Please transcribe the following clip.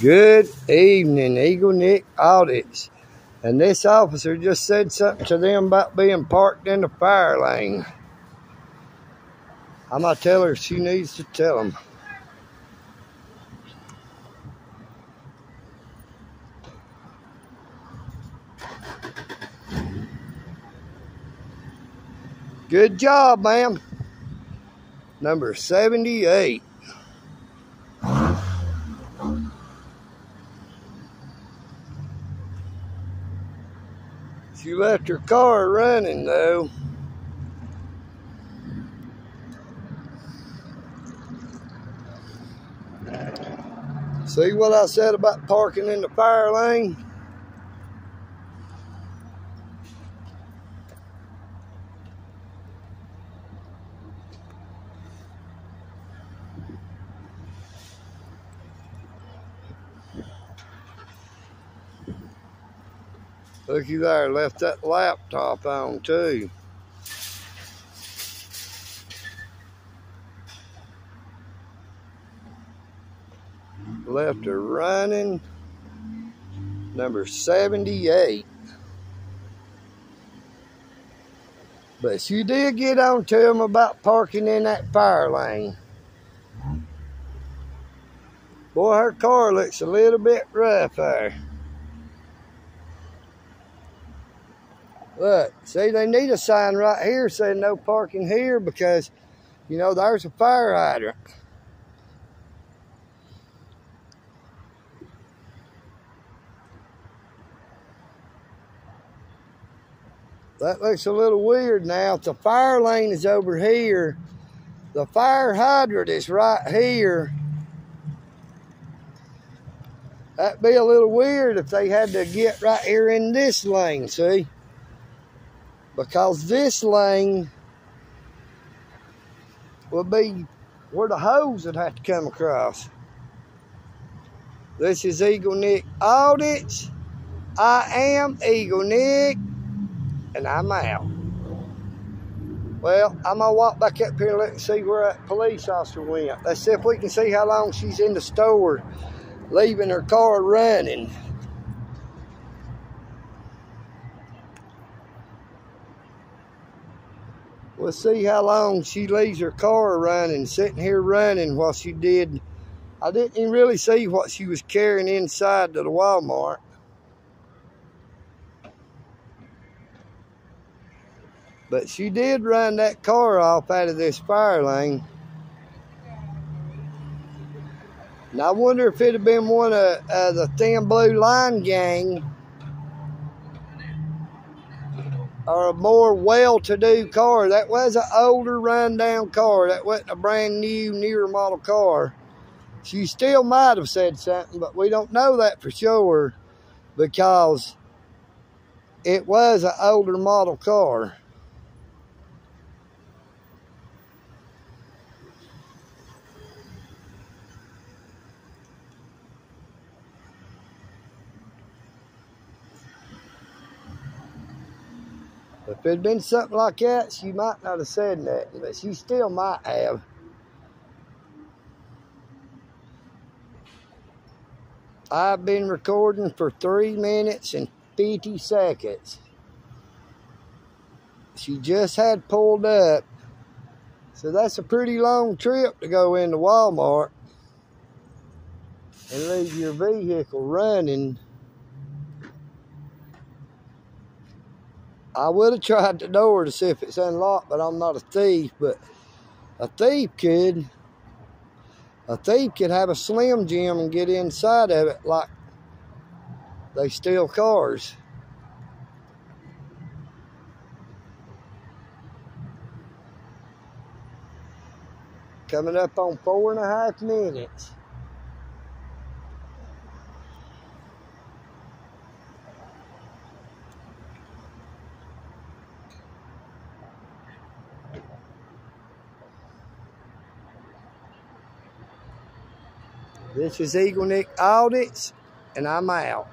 Good evening, Eagle Nick Audits. And this officer just said something to them about being parked in the fire lane. I'm going to tell her she needs to tell them. Good job, ma'am. Number 78. She left your car running though. See what I said about parking in the fire lane? Looky there, left that laptop on too. Left her running. Number 78. But she did get on to him about parking in that fire lane. Boy, her car looks a little bit rough there. Look, see, they need a sign right here saying no parking here because, you know, there's a fire hydrant. That looks a little weird now. The fire lane is over here, the fire hydrant is right here. That'd be a little weird if they had to get right here in this lane, see? Because this lane will be where the hose would have to come across. This is Eagle Nick Audits. I am Eagle Nick, and I'm out. Well, I'm gonna walk back up here and let see where that police officer went. Let's see if we can see how long she's in the store, leaving her car running. We'll see how long she leaves her car running, sitting here running while she did. I didn't even really see what she was carrying inside to the Walmart. But she did run that car off out of this fire lane. And I wonder if it'd have been one of uh, the Thin Blue Line gang or a more well-to-do car. That was an older, run-down car. That wasn't a brand new, newer model car. She still might have said something, but we don't know that for sure because it was an older model car. If it'd been something like that, she might not have said nothing, but she still might have. I've been recording for three minutes and 50 seconds. She just had pulled up. So that's a pretty long trip to go into Walmart and leave your vehicle running I would have tried the door to see if it's unlocked, but I'm not a thief. But a thief could. A thief could have a Slim Jim and get inside of it like they steal cars. Coming up on four and a half minutes. This is Eagle Nick Audits, and I'm out.